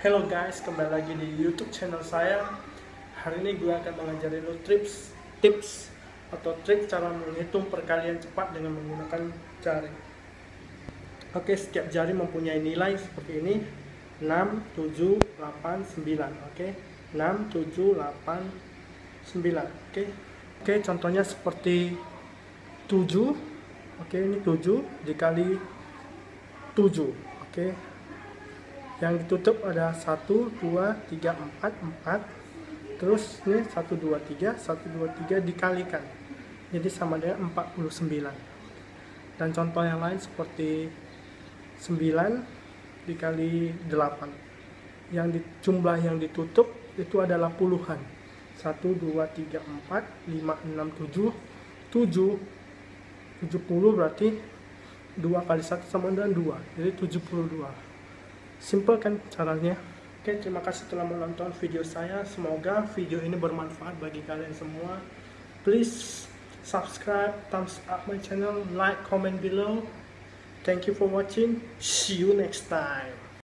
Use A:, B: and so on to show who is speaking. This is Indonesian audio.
A: Hello guys, kembali lagi di YouTube channel saya. Hari ini gue akan mengajari lo tips, tips atau trik cara menghitung perkalian cepat dengan menggunakan jari. Oke, setiap jari mempunyai nilai seperti ini 6, 7, 8, 9. Oke, 6, 7, 8, 9. Oke, oke contohnya seperti 7. Oke, ini 7 dikali 7. Oke, yang ditutup ada 1 2 3 4 4 terus ini 1 2 3 1 2 3 dikalikan. Jadi sama dengan 49 dan contoh yang lain seperti 9 dikali 8 yang di, jumlah yang ditutup itu adalah puluhan. 1 2 3 4 5 6 7 7 70 berarti 2 kali 1 sama dengan 2 jadi 72 simple kan caranya? Oke terima kasih telah menonton video saya. Semoga video ini bermanfaat bagi kalian semua. Please subscribe thumbs up my channel like comment below. Thank you for watching. See you next time